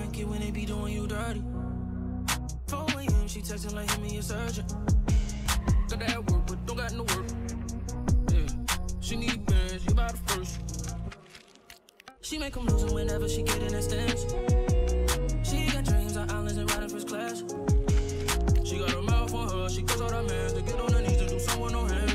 like it when they be doing you dirty. 4 a.m. she texting like hit me a surgeon. Got that work, but don't got no work. Yeah, she need bands, you about the first. She make them lose whenever she get in that stance. She got dreams on islands and riding first class. She got a mouth on her, she goes all her man to get on her knees and do with no hands.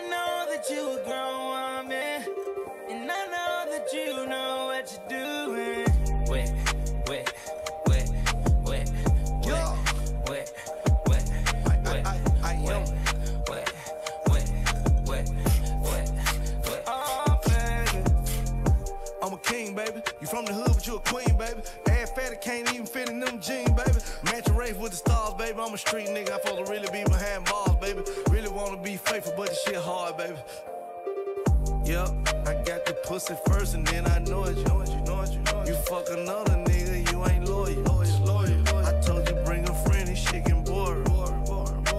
know that you a grown woman And I know that you know what you're doing Wait, wait, wait, wait, wait, Yo. wait, wait, wait, I, I, I, wait, I, I, wait. a king, baby. You from the hood, but you a queen, baby. Ass fatty, can't even fit in them jeans, baby. Match a race with the stars a street nigga. I supposed to really be behind bars, baby. Really wanna be faithful, but this shit hard, baby. Yup, I got the pussy first, and then I know it. You know it, you know it, you know it. You fuck another nigga, you ain't loyal. loyal, loyal. I told you bring a friend, this shit can bore. her.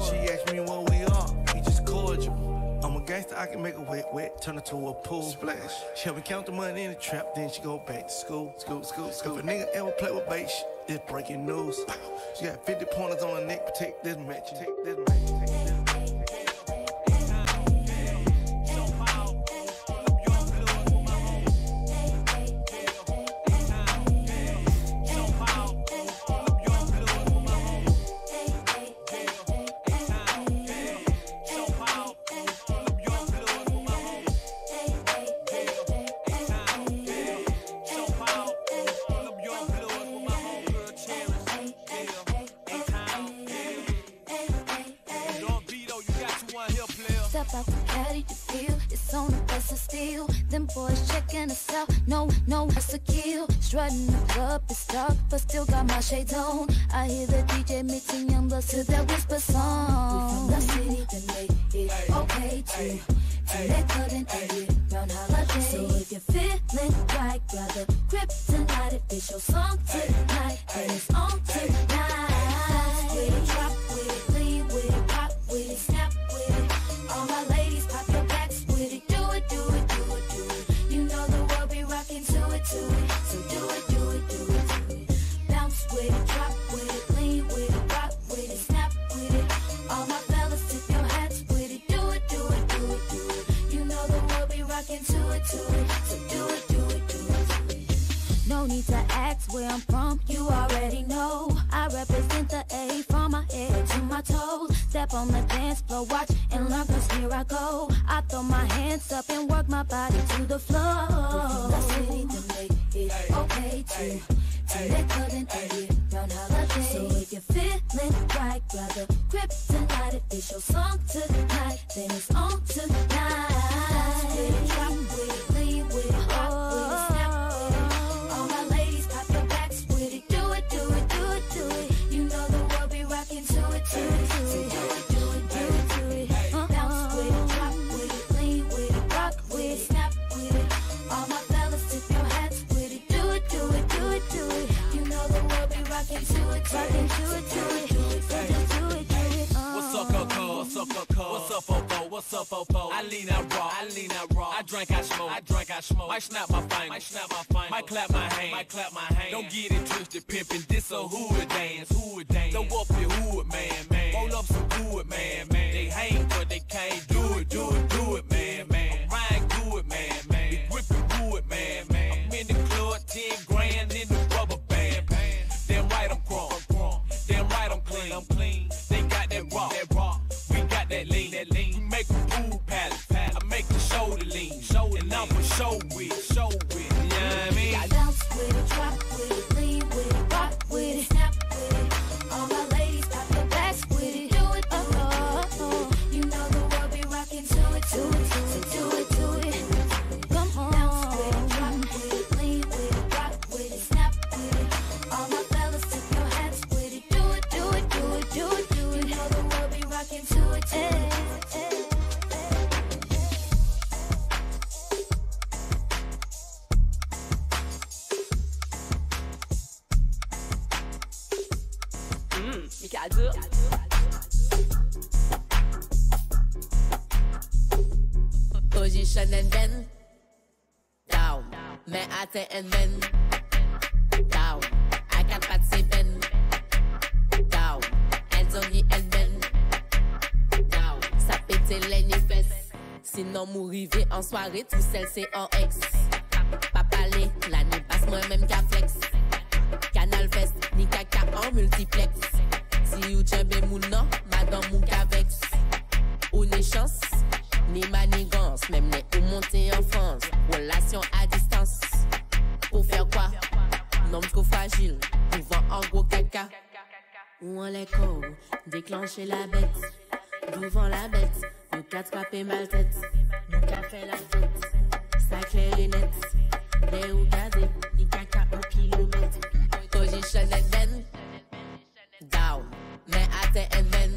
She asked me what we are, we just cordial. I'm a gangster, I can make a wet, wet, turn it to a pool splash. She help me count the money in the trap, then she go back to school, school, school, school. If a nigga ever play with bait, it's breaking news. She got 50 pointers on her neck, protect this match, take this match. Step out, how did you feel? It's on the bus of steel. Them boys checking us out. No, no, it's a kill. Strutting the club, it's dark, but still got my shades on. I hear the DJ mixing young bloods to that whisper song. We from the city that made it okay to to let couldn't end it round holiday. So if you're feeling right, grab grip tonight. If it's your song tonight, then it's on tonight. It, drop lean with it, pop it, snap world to it, to it. So do it, do it, do it, do it. No need to ask where I'm from, you already know. I represent the A from my head to my toes. step on the dance floor, watch and learn, cause here I go. I throw my hands up and work my body to the floor. The city to make it okay to, to let good and it round holiday. So if you're feeling right, grab a grip tonight. It's your song tonight, I lean out raw. I lean out raw. I drink, I smoke. I drink, I smoke. Might snap my fingers. Might snap my fingers. Might clap my hand. Might clap my hand. Don't get it twisted, pimpin'. This a hood dance. Hood dance. Throw up your hood, man, man. Roll up some wood, man, man. Atteint and bend down. I can't pas say down. Hands on the and bend down. Ça pète les fesses. Sinon, mourivé en soirée, tout seul c'est en ex. Pas parler, la nuit passe moi-même qu'à flex. Canal Fest, ni caca en multiplex. Si you tchebe moun nan, madame moun kavex. Ou ni chance, ni manigance, même les ou monter en France. Relation à distance. Pour faire quoi? Non trop fragile, pouvant en gros caca. Ou en l'écho, déclencher la bête. Devant la bête, nous quatre frapper mal tête. Nous qu'a fait la tête, ça clair et net. Les ou gazé, ni caca au kilomètre. Position and then down. Mais atteint and then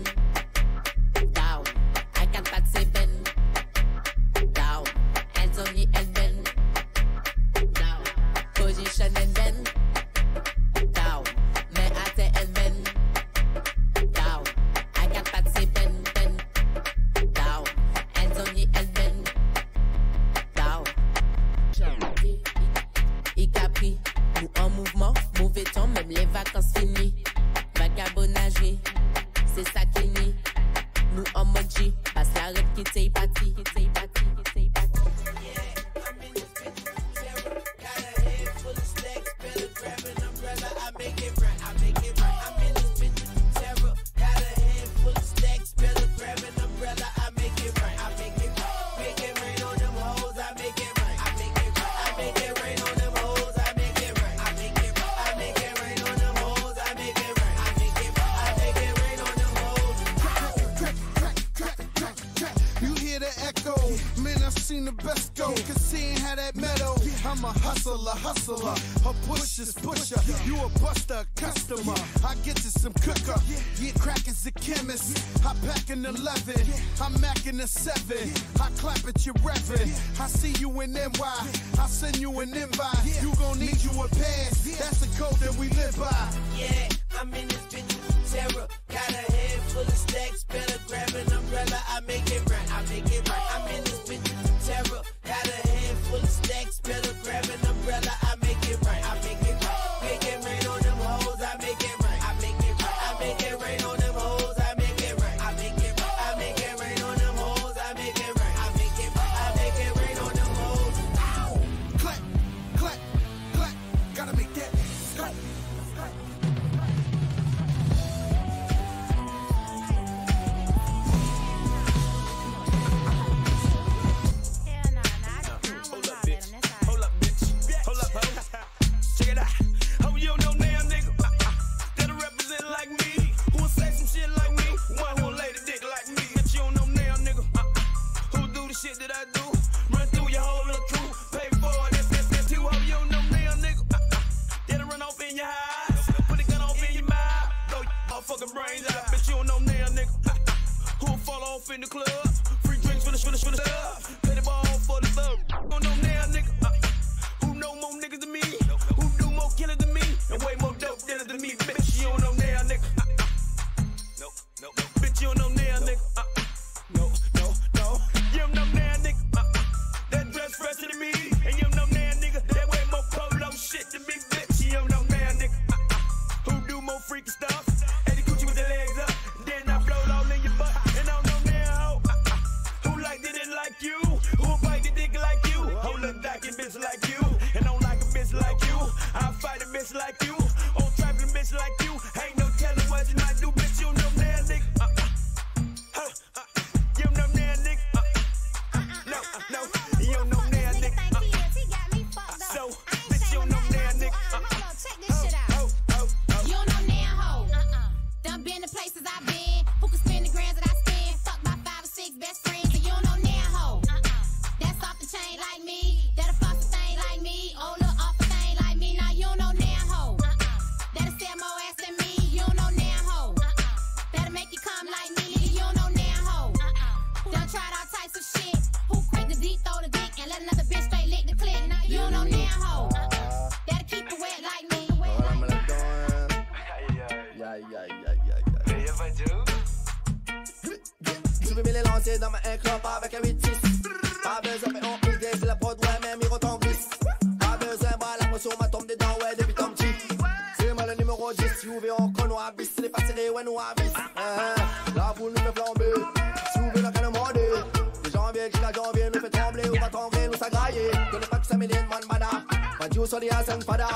NY, I send you an invite. You gon' need you a pass, that's the code that we live by. Yeah, some brains out. Bitch, you don't know now, nigga. Who'll fall off in the club? Free drinks, finish, finish, finish up. Écran avec un 8-6 Pas besoin, mais on idée, c'est la prod, ouais, même il glisse Pas besoin, bah la motion m'a tombé ouais, depuis ton petit. C'est moi le numéro 10, si vous voulez, on chrono à bis, c'est pas serré, ouais, nous à bis Hein, La foule nous fait flamber, si vous voulez, nous demander. De janvier jusqu'à janvier, nous fait trembler, on va trembler, nous s'agrailler. Connais pas que ça m'élève, man, bada. Pas du sur les Hassan Fada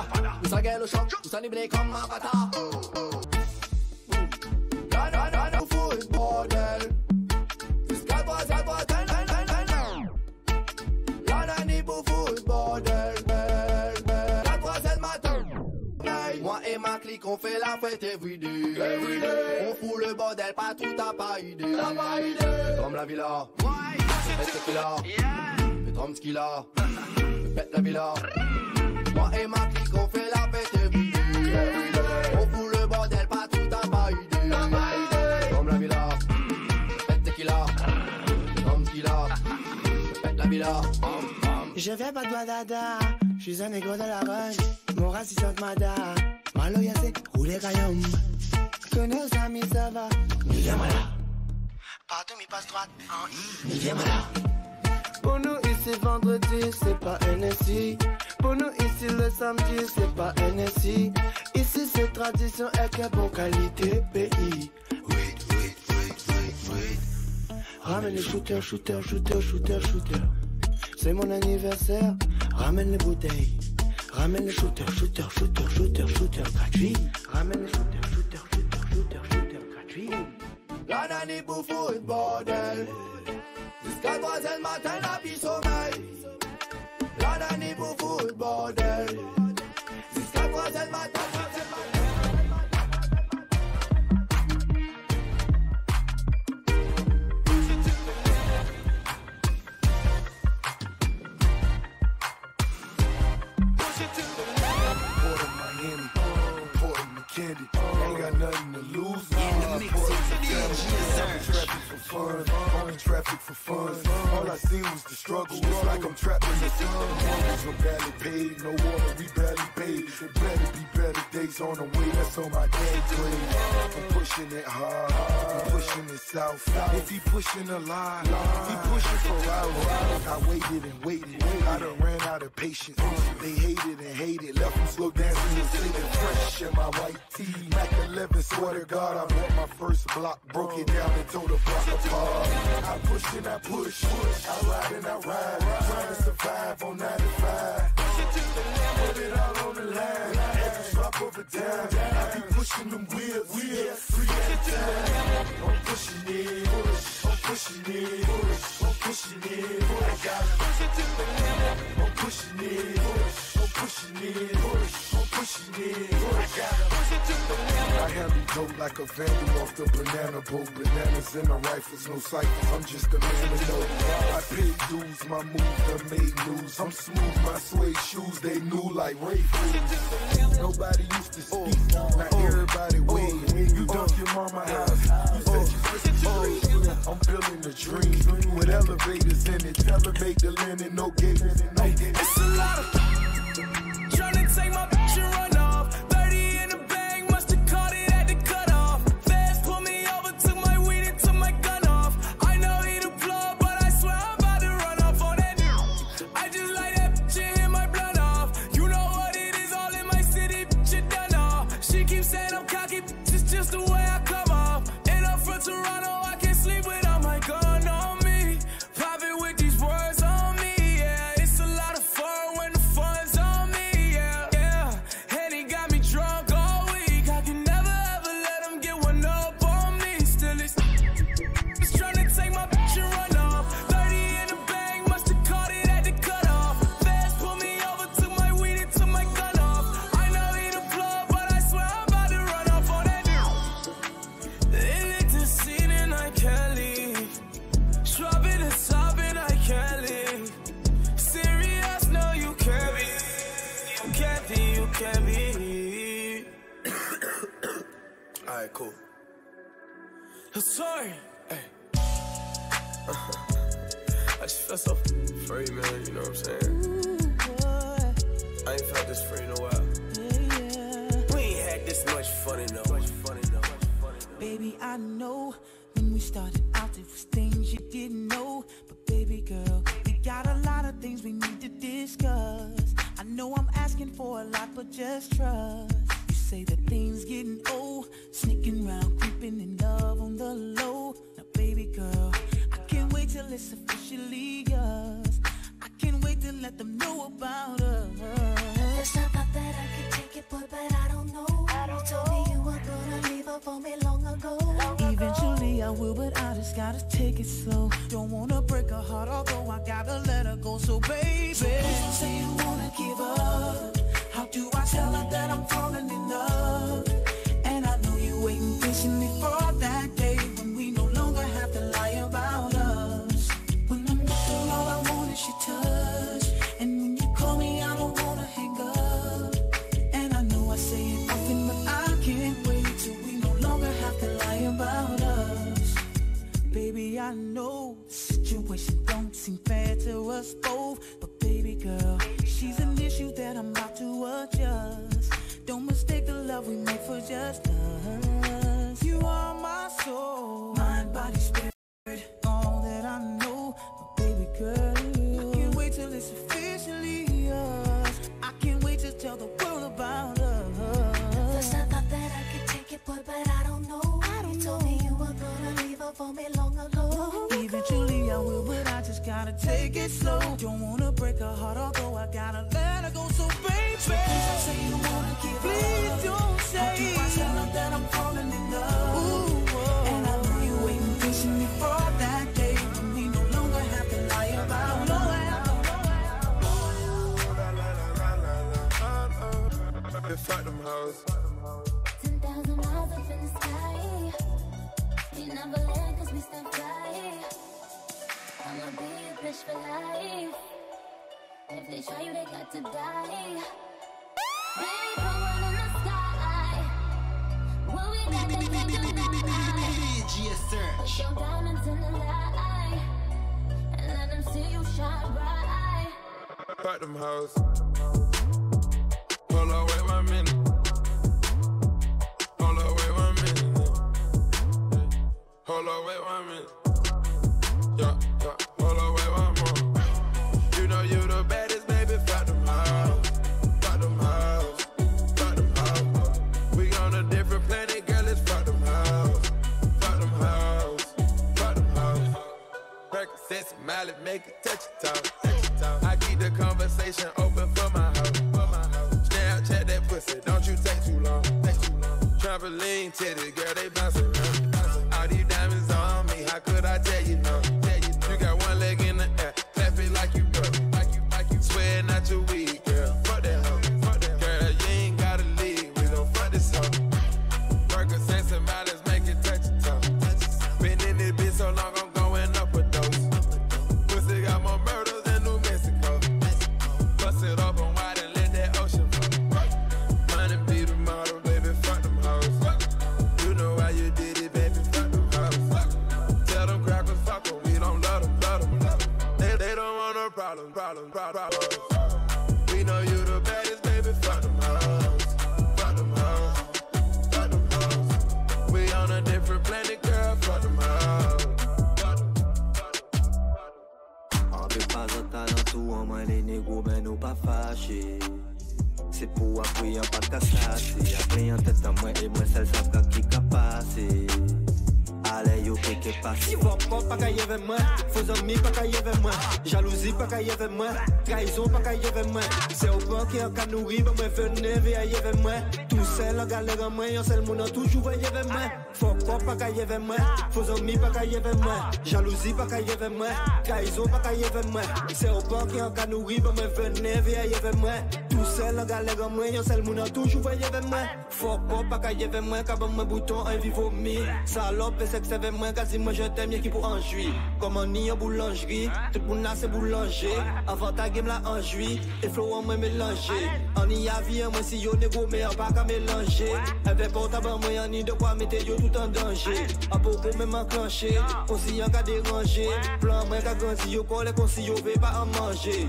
Nous s'agueule au champ, nous s'enniblés comme un bâtard clique, on fait la fête everyday. On fout le bordel, pas tout, t'as pas idée. T'as pas idée. Comme la villa. Fais ce qu'il a. Fais Tom ce qu'il a. Pète la villa. Moi et ma clique, on fait la fête everyday. On fout le bordel, pas tout, t'as pas idée. Comme la villa. Fais tequila. Tom ce qu'il a. Pète la villa. Je fais pas de badada, je suis un négro de la run. Mon raciste mada, malo yase, roulé caillom. Connais aux amis, ça va. Là. Partout, mi passe droite, en I. Pour nous ici, vendredi, c'est pas NSI. Pour nous ici, le samedi, c'est pas NSI. Ici, c'est tradition et que bon qualité pays. Oui, oui, oui, oui, oui. Ramène les shooters, shooters, shooters, shooters, shooters. C'est mon anniversaire, ramène les bouteilles. Ramène les shooters, shooters, shooters, shooters, shooters gratuits. Ramène les shooters, shooters, shooters, shooters, shooters gratuits. La nani pour foot bordel Jusqu'à 3 heures matin la vie sommeil La nani pour foot bordel Jusqu'à 3 heures le matin mix, traffic for fun, only traffic for fun. All I see was the struggle. It's like I'm trapped in the sun. Mortgage are barely paid, no water, we barely paid. There better be better days on the way. That's on my day grade. I'm pushing it hard, I'm pushing it south. If he pushing a line, he pushing for hours. I waited and waited, I done ran out of patience. They hated and hated, left them slow dancing and singing fresh in my white tee. Mac 11, swear to God, I bought my first block, broke it down and tore the block. I push and I push, push. I ride and I ride, ride. trying to survive on 95. Put it all on the line, every drop of a dime. I be pushing them wheels, wheels, three at a time. I'm pushing it, push, I'm pushing it, push, I'm pushing it, push. I push it to the limit. I'm pushing it, push, pushing it, push, I'm pushing it, push. Push it to the limit. I handle dope like a vandal off the banana boat. Bananas in my rifles, no ciphers. I'm just a man of dope. I pay dues, my moves that made news. I'm smooth, my suede shoes they new like Ray Nobody used to speak, oh, now oh, everybody oh, wait. When you oh, your mama house, you said you Oh, I'm building a dream with elevators in it. Elevate the linen, no gators. No, it's a lot of. Tryna take my I know when we started out, it was things you didn't know. But baby girl, we got a lot of things we need to discuss. I know I'm asking for a lot, but just trust. You say that things getting old I will, but I just gotta take it slow. Don't wanna break her heart, although I gotta let her go. So baby, so don't say you wanna give up. How do I tell her that I'm falling? fish for life. If they try you, they got to die. Big Put your diamonds in the light and let them see you shine bright. Bottom house. graduate. Se pou apri an pat ka sase Apri an tet an mwen e Ale yo keke pas Kivopon pa kaye ve mwen Fozomi pa kaye ve mwen Jalouzi pa kaye ve mwen Traizon pa kaye ve mwen Se ou pan ki an ka nouri Ba mwen vene ve aye ve mwen Tou sel an galera mwen Yon sel moun an toujou vaye ve mwen Fokon pa kaye ve mwen Fozomi pa kaye ve mwen Jalouzi pa kaye ve mwen Traizon pa kaye ve mwen Se ou pan ki an ka nouri Ba mwen vene ve aye ve mwen Tou sel an galera mwen Yon sel moun an toujou vaye ve mwen Fokon pa kaye ve mwen Kaban mwen bouton an vi vivomi Salop e sek C'est avec moi, quasi moi je t'aime, y'a qui pour enjouir. Comme on y en boulangerie, tout pour nous c'est boulanger. Avant ta game la en et flow en moi mélangé. On y a vie, moi si yo négo, mais on pas qu'à mélanger. Avec portable, moi y'en a de quoi mettre yo tout en danger. À beaucoup même enclenché, on s'y en qu'à déranger. Plan moi qu'à grandi, yo collé qu'on s'y yo veut pas en manger.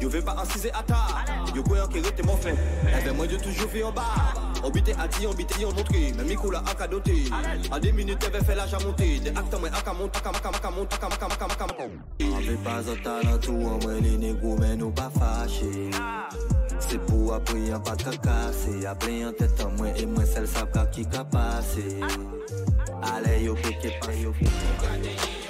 Yo veut pas en ciser à tard, yo quoi en qui rete mon fin. Avec moi yo toujours vie en bas. Obite ati, obite yon montre. Men mikou la ak adote A de minute ve fe la jamonte De ak tan mwen ak amont, ak amak, amak, amak, amak, amak, amak, amak, amak Ave pa zata nan tou an mwen li negou men nou ba fache Se pou apri an pat ka kase Apre an tetan mwen e mwen sel sabra ki ka pase Ale yo peke pa yo peke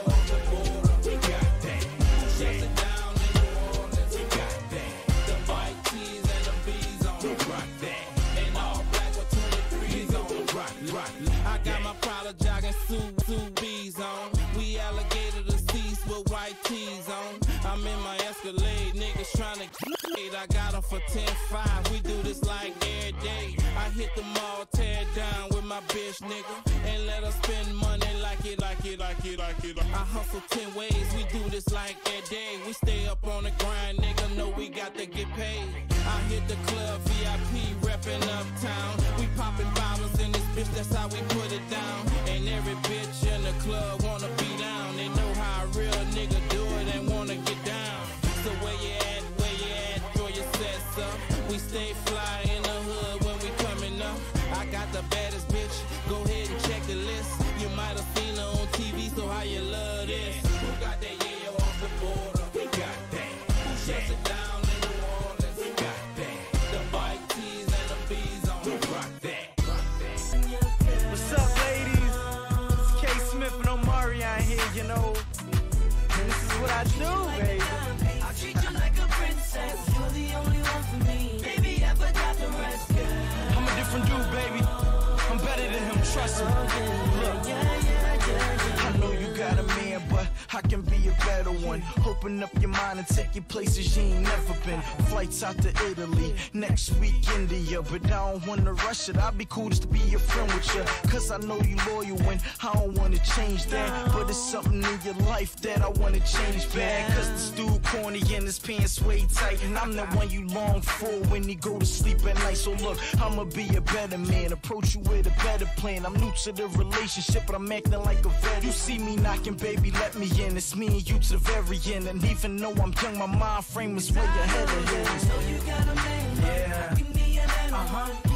two B's on. We alligator the seats with white tees on. I'm in my Escalade, niggas tryna get I got 'em for 10 5. We do this like every day. I hit the mall, tear down with my bitch, nigga. And let her spend money like it, like it, like it, like it. I hustle 10 ways, we do this like every day. We stay up on the grind, nigga. Know we got to get paid. I hit the club, VIP, reppin' uptown. We poppin' bottles in this bitch, that's how we club out week But I don't wanna rush it. I'd be cool just to be your friend with you. Cause I know you loyal and I don't wanna change that. But it's something in your life that I wanna change back. Cause this dude corny and his pants way tight. And I'm the one you long for when you go to sleep at night. So look, I'ma be a better man. Approach you with a better plan. I'm new to the relationship, but I'm acting like a vet. You see me knocking, baby, let me in. It's me and you to the very end. And even though I'm young, my mind frame is way ahead of his heart.